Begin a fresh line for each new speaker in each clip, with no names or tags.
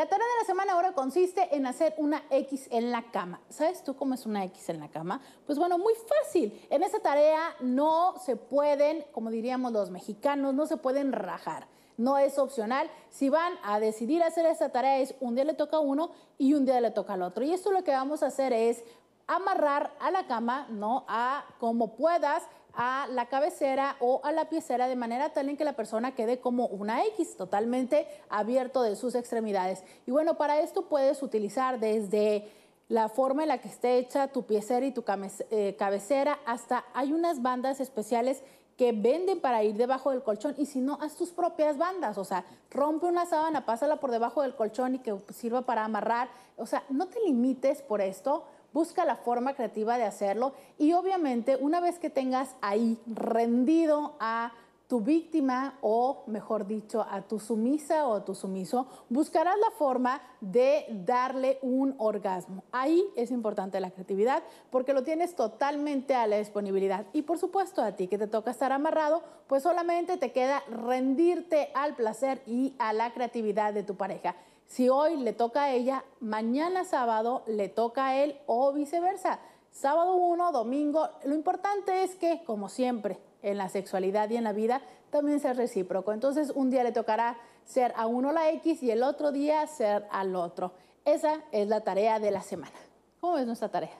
La tarea de la semana ahora consiste en hacer una X en la cama. ¿Sabes tú cómo es una X en la cama? Pues bueno, muy fácil. En esta tarea no se pueden, como diríamos los mexicanos, no se pueden rajar. No es opcional. Si van a decidir hacer esta tarea es un día le toca a uno y un día le toca al otro. Y esto lo que vamos a hacer es amarrar a la cama, ¿no? A como puedas a la cabecera o a la piecera de manera tal en que la persona quede como una X, totalmente abierto de sus extremidades. Y bueno, para esto puedes utilizar desde la forma en la que esté hecha tu piecera y tu eh, cabecera, hasta hay unas bandas especiales que venden para ir debajo del colchón y si no, haz tus propias bandas, o sea, rompe una sábana, pásala por debajo del colchón y que sirva para amarrar, o sea, no te limites por esto, busca la forma creativa de hacerlo y obviamente una vez que tengas ahí rendido a tu víctima o, mejor dicho, a tu sumisa o a tu sumiso, buscarás la forma de darle un orgasmo. Ahí es importante la creatividad porque lo tienes totalmente a la disponibilidad. Y por supuesto, a ti que te toca estar amarrado, pues solamente te queda rendirte al placer y a la creatividad de tu pareja. Si hoy le toca a ella, mañana sábado le toca a él o viceversa. Sábado uno, domingo. Lo importante es que, como siempre, en la sexualidad y en la vida, también sea recíproco. Entonces, un día le tocará ser a uno la X y el otro día ser al otro. Esa es la tarea de la semana. ¿Cómo es nuestra tarea?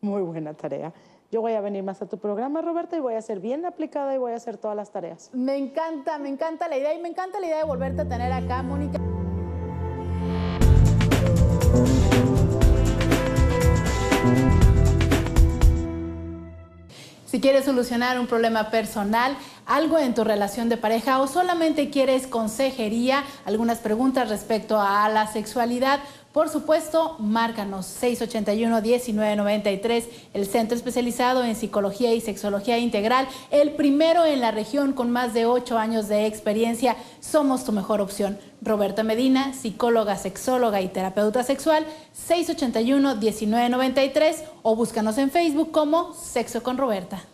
Muy buena tarea. Yo voy a venir más a tu programa, Roberta, y voy a ser bien aplicada y voy a hacer todas las tareas.
Me encanta, me encanta la idea y me encanta la idea de volverte a tener acá, Mónica. Si quieres solucionar un problema personal, algo en tu relación de pareja o solamente quieres consejería, algunas preguntas respecto a la sexualidad, por supuesto, márcanos 681-1993, el centro especializado en psicología y sexología integral, el primero en la región con más de ocho años de experiencia. Somos tu mejor opción. Roberta Medina, psicóloga, sexóloga y terapeuta sexual, 681-1993 o búscanos en Facebook como Sexo con Roberta.